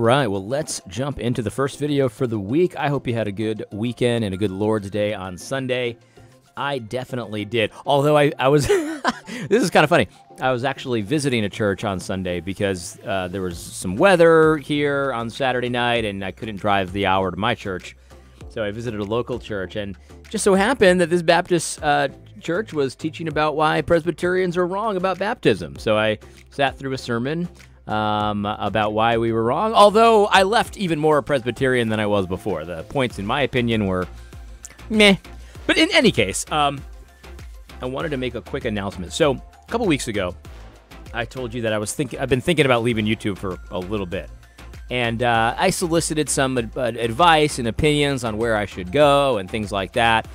Right, well, let's jump into the first video for the week. I hope you had a good weekend and a good Lord's Day on Sunday. I definitely did. Although I, I was, this is kind of funny. I was actually visiting a church on Sunday because uh, there was some weather here on Saturday night and I couldn't drive the hour to my church. So I visited a local church and just so happened that this Baptist uh, church was teaching about why Presbyterians are wrong about baptism. So I sat through a sermon um, about why we were wrong, although I left even more a Presbyterian than I was before. The points, in my opinion, were meh. But in any case, um, I wanted to make a quick announcement. So a couple weeks ago, I told you that I was thinking. I've been thinking about leaving YouTube for a little bit, and uh, I solicited some ad- advice and opinions on where I should go and things like that.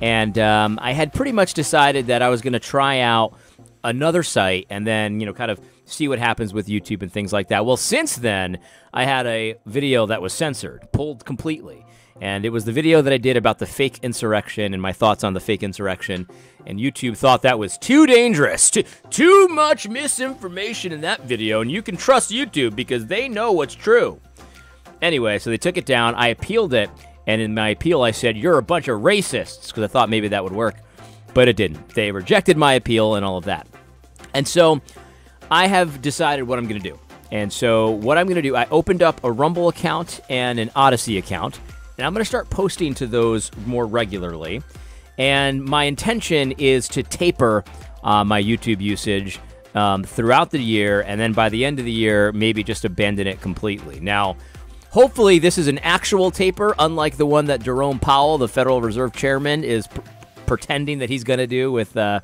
And um, I had pretty much decided that I was going to try out another site and then you know kind of see what happens with YouTube and things like that. Well, since then, I had a video that was censored, pulled completely. And it was the video that I did about the fake insurrection and my thoughts on the fake insurrection. And YouTube thought that was too dangerous, too, too much misinformation in that video. And you can trust YouTube because they know what's true. Anyway, so they took it down. I appealed it. And in my appeal, I said, You're a bunch of racists because I thought maybe that would work. But it didn't. They rejected my appeal and all of that. And so I have decided what I'm going to do. And so, what I'm going to do, I opened up a Rumble account and an Odysee account, and I'm going to start posting to those more regularly. And my intention is to taper uh, my YouTube usage um, throughout the year, and then by the end of the year, maybe just abandon it completely. Now, hopefully, this is an actual taper, unlike the one that Jerome Powell, the Federal Reserve Chairman, is pretending that he's going to do with. Uh,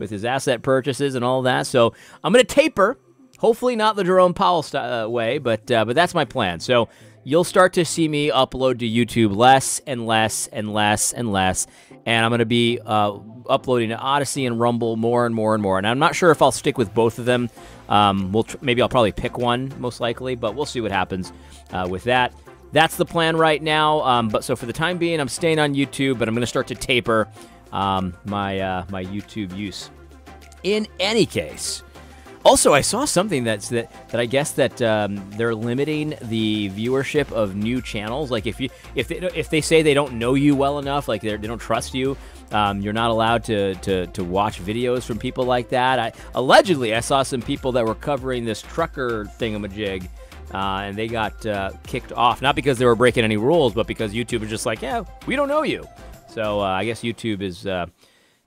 with his asset purchases and all that. So I'm going to taper. Hopefully not the Jerome Powell uh, way, but uh, but that's my plan. So you'll start to see me upload to YouTube less and less and less and less, and I'm going to be uh, uploading to Odysee and Rumble more and more and more. And I'm not sure if I'll stick with both of them. Um, we'll maybe I'll probably pick one most likely, but we'll see what happens uh, with that. That's the plan right now. Um, but so for the time being, I'm staying on YouTube, but I'm going to start to taper um, my uh, my YouTube use. In any case, also I saw something that's that that I guess that um, they're limiting the viewership of new channels. Like if you if they if they say they don't know you well enough, like they don't trust you. Um, you're not allowed to, to, to watch videos from people like that. I, allegedly, I saw some people that were covering this trucker thingamajig, uh, and they got uh, kicked off. Not because they were breaking any rules, but because YouTube was just like, yeah, we don't know you. So uh, I guess YouTube is uh,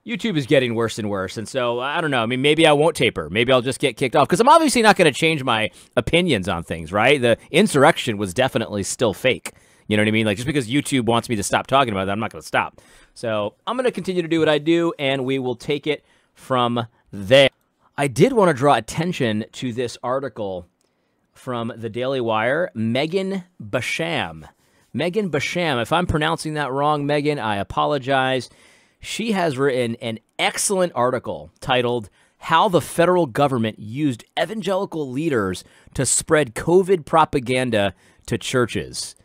YouTube is getting worse and worse. And so I don't know. I mean, maybe I won't taper. Maybe I'll just get kicked off because I'm obviously not going to change my opinions on things. Right? The insurrection was definitely still fake. You know what I mean? Like just because YouTube wants me to stop talking about it, I'm not going to stop. So I'm going to continue to do what I do, and we will take it from there. I did want to draw attention to this article from the Daily Wire. Megan Basham Megan Basham. If I'm pronouncing that wrong, Megan, I apologize. She has written an excellent article titled How the Federal Government Used Evangelical Leaders to Spread COVID Propaganda to Churches.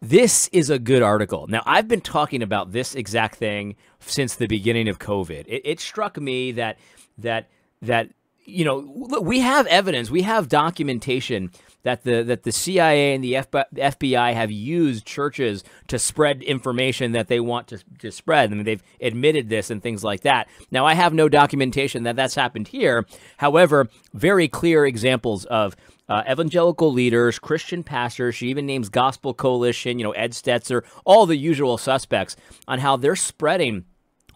This is a good article. Now, I've been talking about this exact thing since the beginning of COVID. It, it struck me that that that you know we have evidence, we have documentation that the that the CIA and the FBI have used churches to spread information that they want to, to spread. I mean, they've admitted this and things like that. Now, I have no documentation that that's happened here. However, very clear examples of uh, evangelical leaders, Christian pastors. She even names Gospel Coalition, you know, Ed Stetzer, all the usual suspects on how they're spreading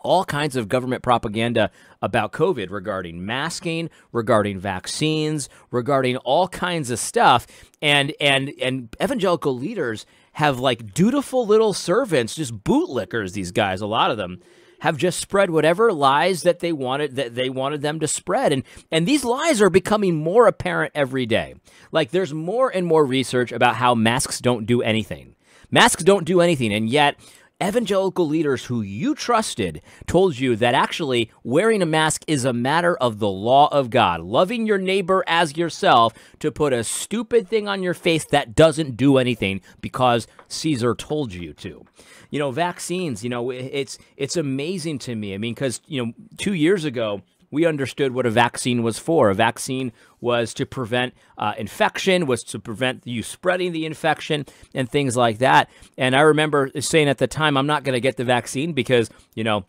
all kinds of government propaganda about COVID regarding masking, regarding vaccines, regarding all kinds of stuff. And and and evangelical leaders have like dutiful little servants, just bootlickers, these guys, a lot of them have just spread whatever lies that they wanted that they wanted them to spread. And and these lies are becoming more apparent every day. Like there's more and more research about how masks don't do anything. Masks don't do anything and yet evangelical leaders who you trusted told you that actually wearing a mask is a matter of the law of God, loving your neighbor as yourself to put a stupid thing on your face that doesn't do anything because Caesar told you to. You know, vaccines, you know, it's it's amazing to me. I mean, cuz you know, 2 years ago we understood what a vaccine was for. A vaccine was to prevent uh, infection, was to prevent you spreading the infection, and things like that. And I remember saying at the time, I'm not going to get the vaccine because, you know,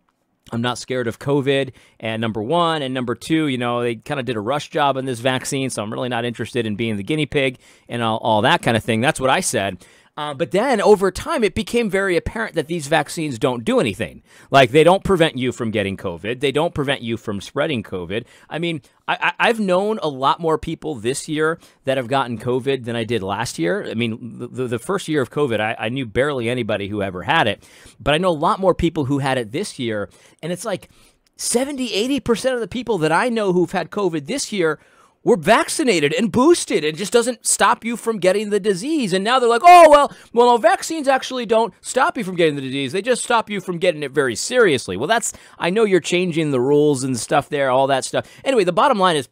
I'm not scared of COVID. And number one, and number two, you know, they kind of did a rush job on this vaccine. So I'm really not interested in being the guinea pig and all, all that kind of thing. That's what I said. Uh, but then over time, it became very apparent that these vaccines don't do anything. Like they don't prevent you from getting COVID. They don't prevent you from spreading COVID. I mean, I, have known a lot more people this year that have gotten COVID than I did last year. I mean, the, the first year of COVID, I, I knew barely anybody who ever had it. But I know a lot more people who had it this year. And it's like 70, 80% of the people that I know who've had COVID this year were vaccinated and boosted. It just doesn't stop you from getting the disease. And now they're like, oh, well, well, no, vaccines actually don't stop you from getting the disease. They just stop you from getting it very seriously. Well, that's, I know you're changing the rules and stuff there, all that stuff. Anyway, the bottom line is,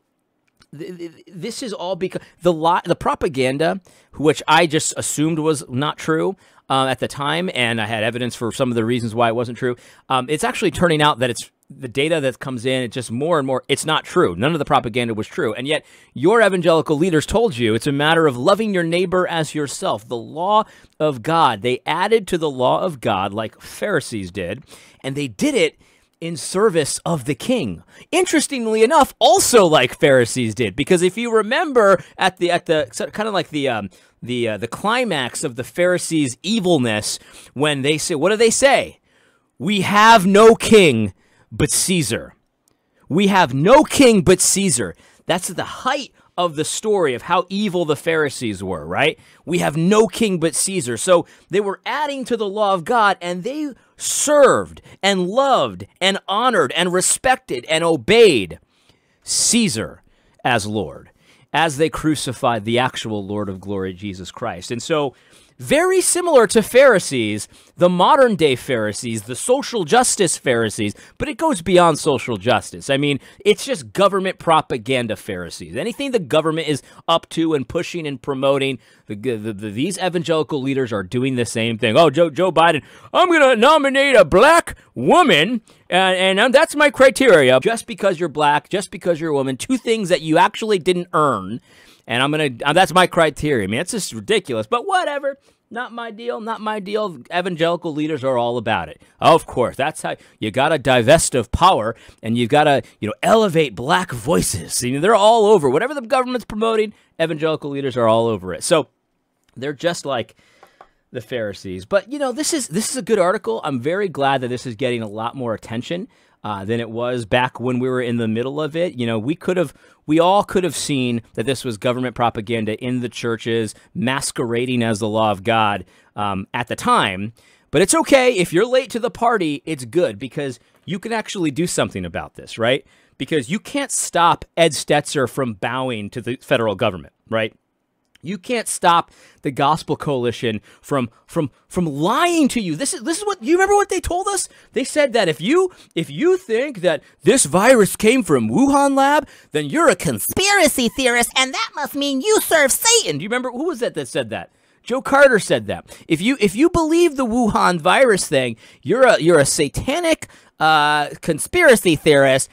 this is all because the lot, the propaganda, which I just assumed was not true uh, at the time, and I had evidence for some of the reasons why it wasn't true. Um, it's actually turning out that it's the data that comes in, it's just more and more, it's not true. None of the propaganda was true. And yet, your evangelical leaders told you it's a matter of loving your neighbor as yourself. The law of God. They added to the law of God like Pharisees did, and they did it in service of the king. Interestingly enough, also like Pharisees did, because if you remember at the at the kind of like the um, the uh, the climax of the Pharisees' evilness, when they say, what do they say? We have no king but Caesar. We have no king but Caesar. That's the height of the story of how evil the Pharisees were, right? We have no king but Caesar. So they were adding to the law of God and they served and loved and honored and respected and obeyed Caesar as Lord as they crucified the actual Lord of glory, Jesus Christ. And so very similar to Pharisees, the modern day Pharisees, the social justice Pharisees, but it goes beyond social justice. I mean, it's just government propaganda Pharisees. Anything the government is up to and pushing and promoting, the, the, the, these evangelical leaders are doing the same thing. Oh, Joe, Joe Biden, I'm going to nominate a black woman, and, and that's my criteria. Just because you're black, just because you're a woman, two things that you actually didn't earn and I'm gonna uh, that's my criteria. I mean, it's just ridiculous, but whatever. Not my deal. Not my deal. Evangelical leaders are all about it. Of course, that's how you gotta divest of power, and you've gotta you know elevate black voices. You know, they're all over whatever the government's promoting. Evangelical leaders are all over it. So they're just like the Pharisees. But you know, this is this is a good article. I'm very glad that this is getting a lot more attention uh, than it was back when we were in the middle of it. You know, we could have, we all could have seen that this was government propaganda in the churches, masquerading as the law of God um, at the time. But it's okay. If you're late to the party, it's good because you can actually do something about this, right? Because you can't stop Ed Stetzer from bowing to the federal government, right? You can't stop the Gospel Coalition from from from lying to you. This is this is what you remember what they told us? They said that if you if you think that this virus came from Wuhan lab, then you're a conspiracy theorist and that must mean you serve Satan. Do you remember who was that that said that? Joe Carter said that. If you if you believe the Wuhan virus thing, you're a you're a satanic uh, conspiracy theorist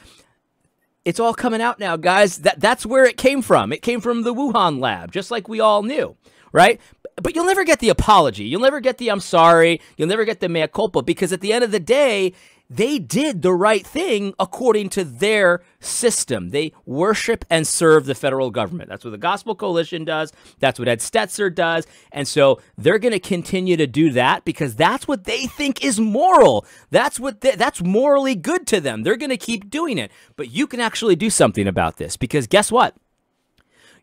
it's all coming out now, guys. That that's where it came from. It came from the Wuhan lab, just like we all knew, right? But you'll never get the apology. You'll never get the I'm sorry. You'll never get the mea culpa because at the end of the day, they did the right thing according to their system. They worship and serve the federal government. That's what the Gospel Coalition does. That's what Ed Stetzer does. And so they're going to continue to do that because that's what they think is moral. That's what they, that's morally good to them. They're going to keep doing it. But you can actually do something about this because guess what?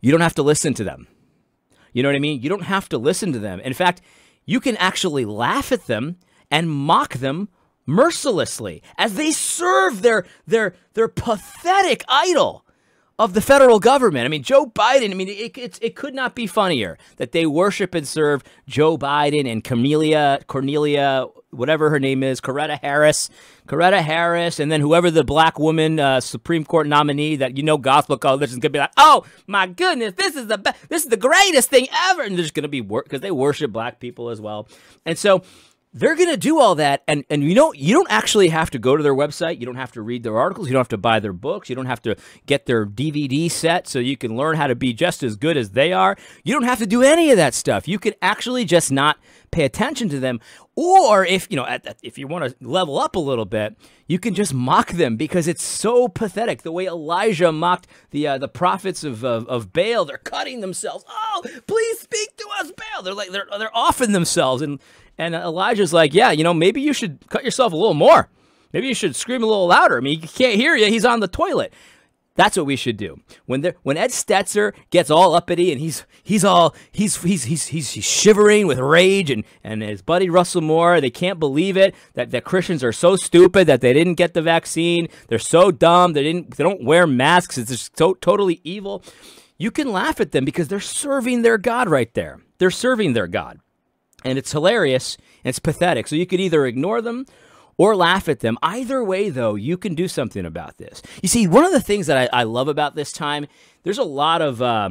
You don't have to listen to them. You know what I mean? You don't have to listen to them. In fact, you can actually laugh at them and mock them mercilessly as they serve their their their pathetic idol of the federal government. I mean, Joe Biden. I mean, it, it, it could not be funnier that they worship and serve Joe Biden and Cornelia Cornelia whatever her name is, Coretta Harris, Coretta Harris, and then whoever the black woman uh, Supreme Court nominee that you know Gospel Coalition is gonna be like, oh my goodness, this is the best, this is the greatest thing ever, and they're just gonna be work because they worship black people as well, and so they're going to do all that and and you know you don't actually have to go to their website. You don't have to read their articles. You don't have to buy their books. You don't have to get their dvd set so you can learn how to be just as good as they are. You don't have to do any of that stuff. You can actually just not pay attention to them. Or if you know if you want to level up a little bit you can just mock them because it's so pathetic the way elijah mocked the uh, the prophets of, of, of baal. They're cutting themselves. Oh please speak to us baal. They're like they're, they're offing themselves. And and Elijah's like, yeah, you know, maybe you should cut yourself a little more. Maybe you should scream a little louder. I mean, he can't hear you. He's on the toilet. That's what we should do. When there, when Ed Stetzer gets all uppity and he's he's all he's he's he's he's, he's shivering with rage and and his buddy Russell Moore, they can't believe it that that Christians are so stupid that they didn't get the vaccine. They're so dumb. They didn't they don't wear masks. It's just so totally evil. You can laugh at them because they're serving their God right there. They're serving their God and it's hilarious and it's pathetic. So you could either ignore them or laugh at them. Either way, though, you can do something about this. You see, one of the things that I, I love about this time, there's a lot of uh,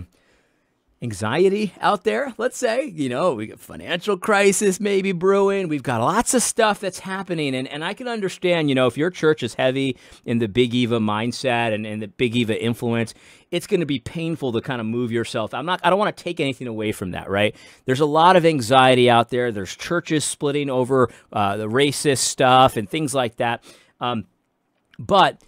anxiety out there, let's say. You know, we got financial crisis maybe brewing. We've got lots of stuff that's happening. And, and I can understand, you know, if your church is heavy in the Big Eva mindset and, and the Big Eva influence, it's going to be painful to kind of move yourself. I'm not, I don't want to take anything away from that, right? There's a lot of anxiety out there. There's churches splitting over uh, the racist stuff and things like that. Um, but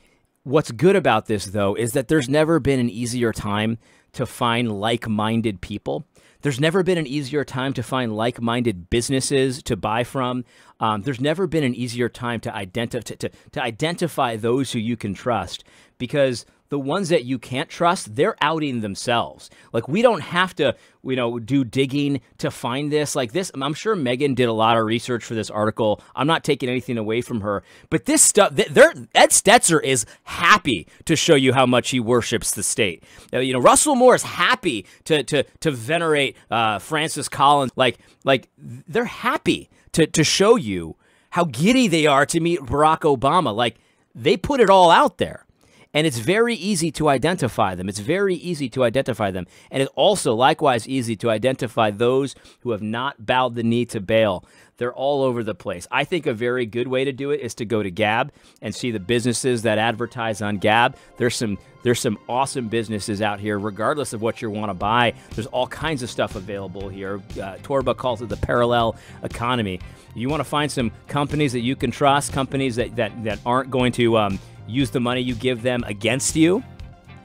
what's good about this, though, is that there's never been an easier time to find like minded people. There's never been an easier time to find like minded businesses to buy from. Um, there's never been an easier time to, to, to, to identify those who you can trust because the ones that you can't trust, they're outing themselves. Like we don't have to, you know, do digging to find this. Like this, I'm sure Megan did a lot of research for this article. I'm not taking anything away from her, but this stuff, they're, Ed Stetzer is happy to show you how much he worships the state. You know, Russell Moore is happy to to to venerate uh, Francis Collins. Like like they're happy to to show you how giddy they are to meet Barack Obama. Like they put it all out there. And it's very easy to identify them. It's very easy to identify them. And it's also likewise easy to identify those who have not bowed the knee to Baal. They're all over the place. I think a very good way to do it is to go to Gab and see the businesses that advertise on Gab. There's some there's some awesome businesses out here, regardless of what you want to buy. There's all kinds of stuff available here. Uh, Torba calls it the parallel economy. You want to find some companies that you can trust, companies that that, that aren't going to um, use the money you give them against you.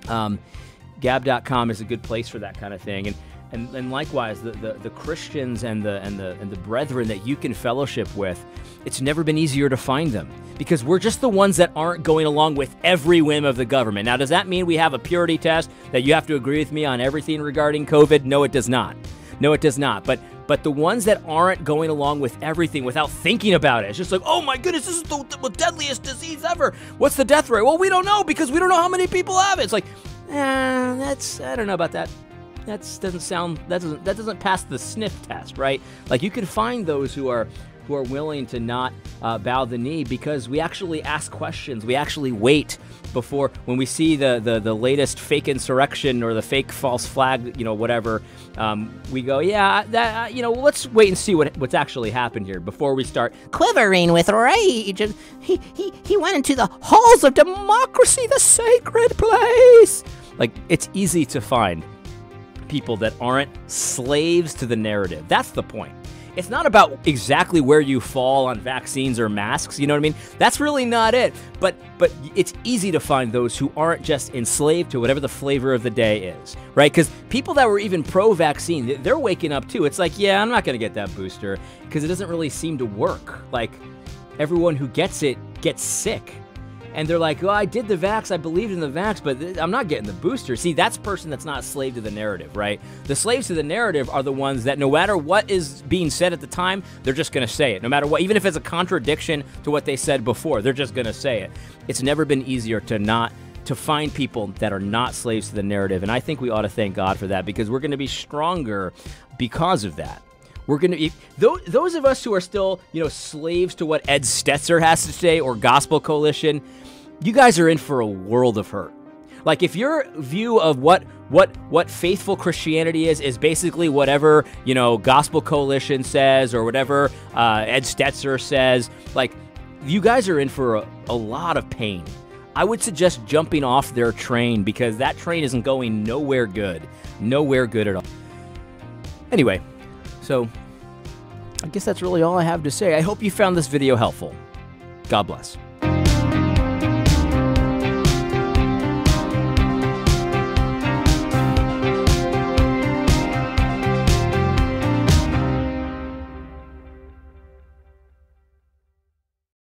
Um, Gab.com is a good place for that kind of thing. And and, and likewise, the, the, the Christians and the, and, the, and the brethren that you can fellowship with, it's never been easier to find them because we're just the ones that aren't going along with every whim of the government. Now, does that mean we have a purity test that you have to agree with me on everything regarding COVID? No, it does not. No, it does not. But but the ones that aren't going along with everything without thinking about it, it's just like, oh my goodness, this is the, the deadliest disease ever. What's the death rate? Well, we don't know because we don't know how many people have it. It's like, eh, that's I don't know about that. That doesn't sound that doesn't that doesn't pass the sniff test, right? Like you can find those who are who are willing to not uh, bow the knee because we actually ask questions. We actually wait before when we see the, the, the latest fake insurrection or the fake false flag, you know, whatever. Um, we go, yeah, that uh, you know, let's wait and see what what's actually happened here before we start quivering with rage. He he he went into the halls of democracy, the sacred place. Like it's easy to find people that aren't slaves to the narrative. That's the point it's not about exactly where you fall on vaccines or masks, you know what I mean? That's really not it. But but it's easy to find those who aren't just enslaved to whatever the flavor of the day is, right? Cuz people that were even pro-vaccine, they're waking up too. It's like, yeah, I'm not going to get that booster because it doesn't really seem to work. Like everyone who gets it gets sick and they're like, "Oh, I did the vax. I believed in the vax, but I'm not getting the booster." See, that's person that's not a slave to the narrative, right? The slaves to the narrative are the ones that no matter what is being said at the time, they're just going to say it. No matter what, even if it's a contradiction to what they said before, they're just going to say it. It's never been easier to not to find people that are not slaves to the narrative, and I think we ought to thank God for that because we're going to be stronger because of that. We're going to those, those of us who are still, you know, slaves to what Ed Stetzer has to say or Gospel Coalition, you guys are in for a world of hurt. Like if your view of what what what faithful Christianity is is basically whatever you know Gospel Coalition says or whatever uh, Ed Stetzer says, like you guys are in for a, a lot of pain. I would suggest jumping off their train because that train isn't going nowhere good, nowhere good at all. Anyway, so I guess that's really all I have to say. I hope you found this video helpful. God bless.